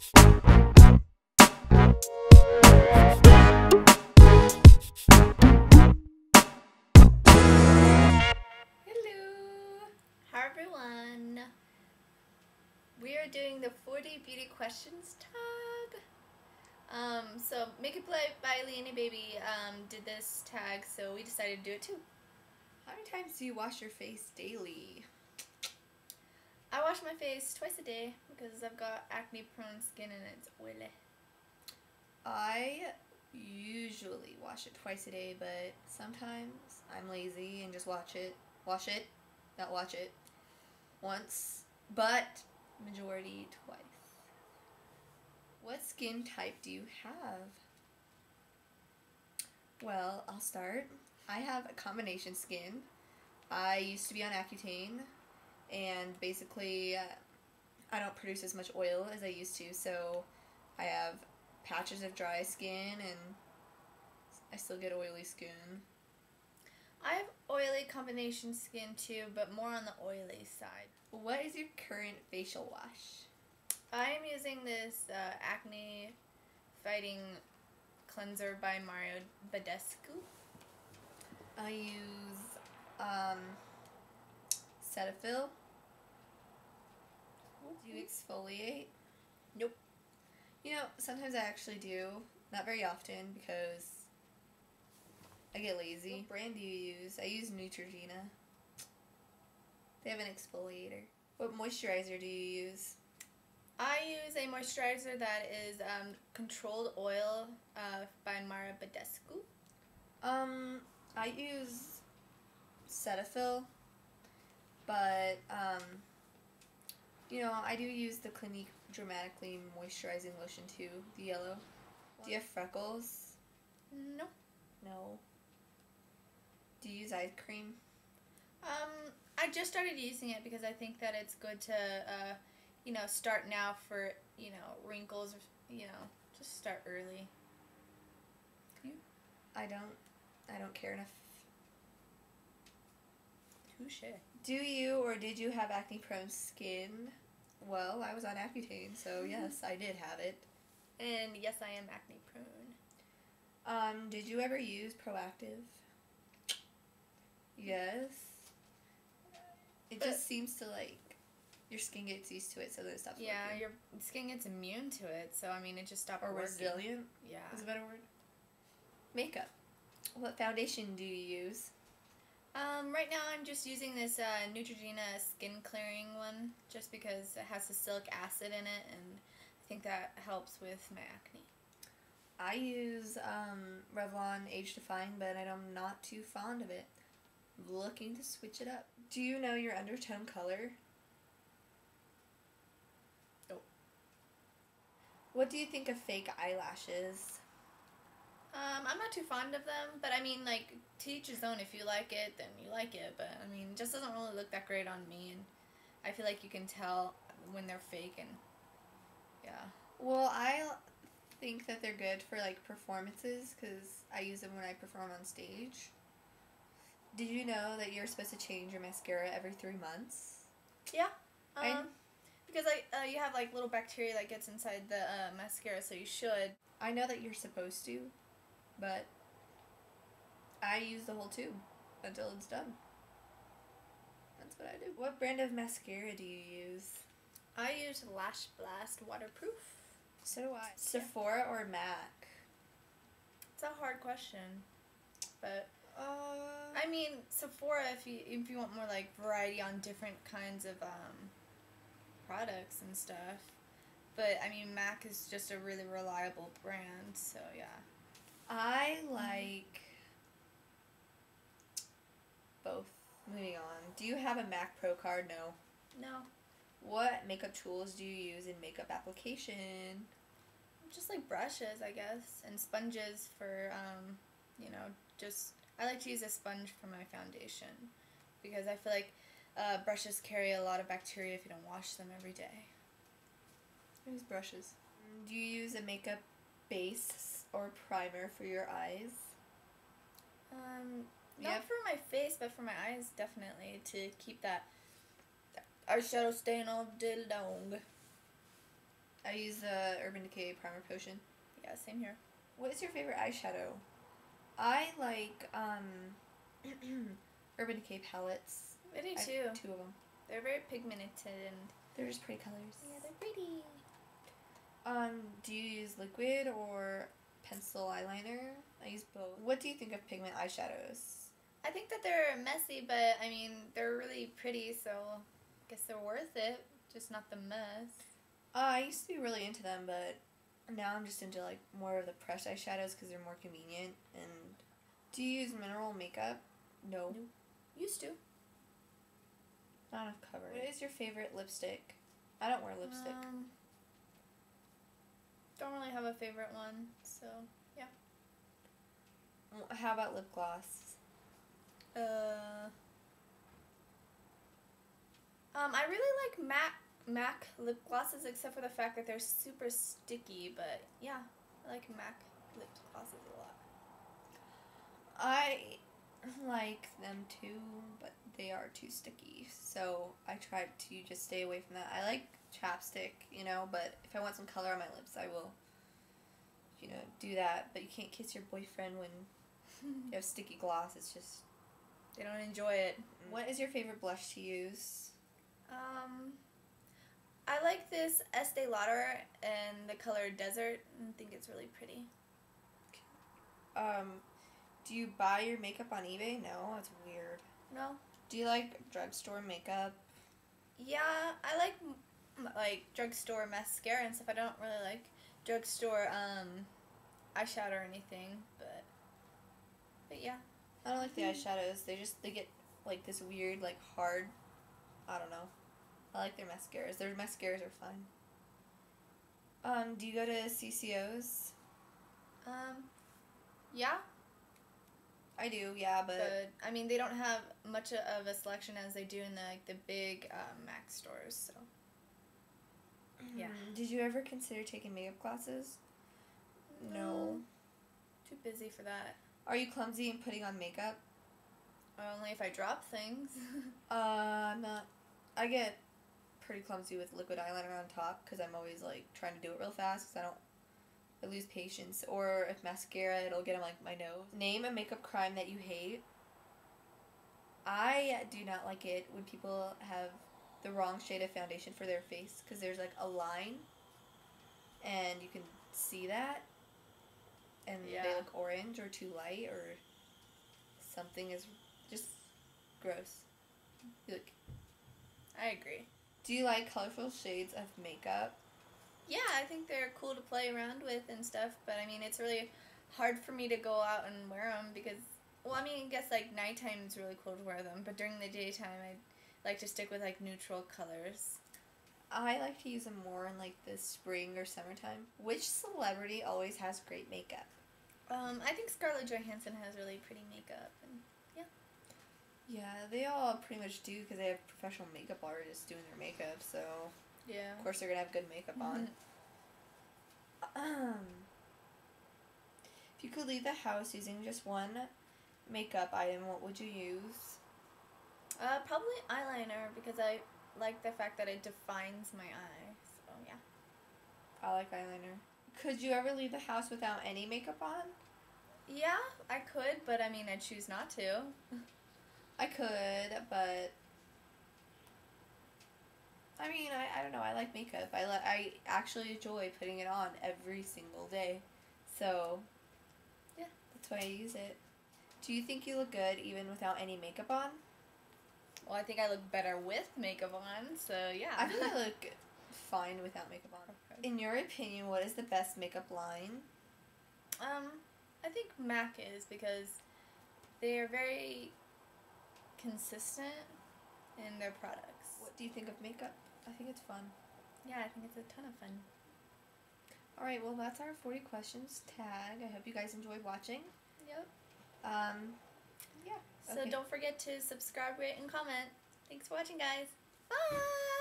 Hello! Hi everyone! We are doing the 40 beauty questions tag. Um, so Make It Play by Leonie Baby um, did this tag, so we decided to do it too. How many times do you wash your face daily? I wash my face twice a day because I've got acne prone skin and it's oily. I usually wash it twice a day, but sometimes I'm lazy and just watch it. Wash it, not watch it. Once, but majority twice. What skin type do you have? Well, I'll start. I have a combination skin. I used to be on Accutane, and basically, uh, I don't produce as much oil as I used to, so I have patches of dry skin and I still get oily skin. I have oily combination skin too, but more on the oily side. What is your current facial wash? I am using this uh, acne fighting cleanser by Mario Badescu. I use um, Cetaphil. Do you exfoliate? Nope. You know, sometimes I actually do. Not very often because I get lazy. What brand do you use? I use Neutrogena. They have an exfoliator. What moisturizer do you use? I use a moisturizer that is um, controlled oil uh, by Mario Badescu. Um, I use Cetaphil, but um, you know, I do use the Clinique Dramatically Moisturizing Lotion too, the yellow. Do you have freckles? No. No. Do you use eye cream? Um, I just started using it because I think that it's good to, uh, you know, start now for, you know, wrinkles, you know, just start early. You? I don't. I don't care enough. Touche. Do you or did you have acne prone skin? Well, I was on Accutane, so yes, I did have it. And yes, I am acne prone. Um, did you ever use Proactiv? Yes. It just seems to like your skin gets used to it, so then it stops Yeah, working. your skin gets immune to it, so I mean, it just stopped or working. resilient Yeah. is a better word. Makeup. What foundation do you use? Um, right now I'm just using this uh, Neutrogena skin clearing one, just because it has salicylic acid in it, and I think that helps with my acne. I use um, Revlon Age Defying, but I'm not too fond of it. Looking to switch it up. Do you know your undertone color? Nope. What do you think of fake eyelashes? Um, I'm not too fond of them, but I mean, like, to each his own. If you like it, then you like it. But I mean, it just doesn't really look that great on me, and I feel like you can tell when they're fake, and yeah. Well, I think that they're good for like performances because I use them when I perform on stage. Did you know that you're supposed to change your mascara every three months? Yeah. Um, I- because like uh, you have like little bacteria that gets inside the uh, mascara, so you should. I know that you're supposed to, but I use the whole tube until it's done. That's what I do. What brand of mascara do you use? I use Lash Blast waterproof. So do I. Sephora or MAC? It's a hard question, but Uh, I mean Sephora if you if you want more like variety on different kinds of um, products and stuff. But I mean Mac is just a really reliable brand, so yeah. I like both. Moving on. Do you have a Mac Pro card? No. No, What makeup tools do you use in makeup application? just like brushes, I guess, and sponges for um, you know, just I like to use a sponge for my foundation because I feel like uh, brushes carry a lot of bacteria if you don't wash them every day. I use brushes. Do you use a makeup base or primer for your eyes? Um, not Yep. for my face, but for my eyes, definitely to keep that, that eyeshadow staying all day long. I use the Urban Decay Primer Potion. Yeah, same here. What is your favorite eyeshadow? I like um, Urban Decay palettes. I do I too. have two of them. They're very pigmented and They're just pretty colors. yeah, they're pretty. Um, do you use liquid or pencil eyeliner? I use both. What do you think of pigment eyeshadows? I think that they're messy, but I mean they're really pretty, so I guess they're worth it. Just not the mess. Uh, I used to be really into them, but now I'm just into like more of the pressed eyeshadows because they're more convenient. And do you use mineral makeup? No, No. Used to. not enough coverage. What is your favorite lipstick? I don't wear lipstick. Um, don't really have a favorite one, so yeah. How about lip gloss? Uh. Um, I really like MAC MAC lip glosses, except for the fact that they're super sticky. But yeah, I like MAC lip glosses a lot. I like them too, but they are too sticky. So I try to just stay away from that. I like chapstick, you know, but if I want some color on my lips, I will, you know, do that. But you can't kiss your boyfriend when you have sticky gloss. It's just. They don't enjoy it. What is your favorite blush to use? Um, I like this Estee Lauder and the color Desert. I think it's really pretty. Um, do you buy your makeup on eBay? No, that's weird. No. Do you like drugstore makeup? Yeah, I like like drugstore mascara and stuff. I don't really like drugstore um eyeshadow or anything, but but yeah. I don't like the Mhm. eyeshadows. They just they get like this weird like hard. I don't know. I like their mascaras. Their mascaras are fun. Um, do you go to CCOs? Um, yeah, I do, yeah, but, but I mean they don't have much of a selection as they do in the like the big um, Mac stores. So yeah. Mm, Did you ever consider taking makeup classes? No. too busy for that. Are you clumsy in putting on makeup? Only if I drop things. Uh, I'm not. I get pretty clumsy with liquid eyeliner on top because I'm always like trying to do it real fast because I don't. I lose patience. Or if mascara, it'll get on like my nose. Name a makeup crime that you hate. I do not like it when people have the wrong shade of foundation for their face because there's like a line, and you can see that, and Yeah. they look orange or too light or something is just gross. You look I agree. do you like colorful shades of makeup? Yeah, I think they're cool to play around with and stuff, but I mean, it's really hard for me to go out and wear them because, well, I mean, I guess like nighttime is really cool to wear them, but during the daytime, I like to stick with like neutral colors. I like to use them more in like the spring or summertime. Which celebrity always has great makeup? Um, I think Scarlett Johansson has really pretty makeup, and Yeah, Yeah, they all pretty much do because they have professional makeup artists doing their makeup, so yeah. of course they're gonna have good makeup on. Um, if you could leave the house using just one makeup item, what would you use? Uh, probably eyeliner because I like the fact that it defines my eye. So yeah. I like eyeliner. Could you ever leave the house without any makeup on? Yeah, I could, but I mean, I choose not to. I could, but I mean, I, I don't know. I like makeup. I I actually enjoy putting it on every single day. So, Yeah. That's why I use it. Do you think you look good even without any makeup on? Well, I think I look better with makeup on, so yeah. I think I look fine without makeup on. Okay. In your opinion, what is the best makeup line? Um, I think MAC is because they are very consistent in their products. What do you think of makeup? I think it's fun. Yeah, I think it's a ton of fun. All right, well, that's our 40 questions tag. I hope you guys enjoyed watching. Yep. Um. So okay. don't forget to subscribe, rate, and comment. Thanks for watching, guys. Bye!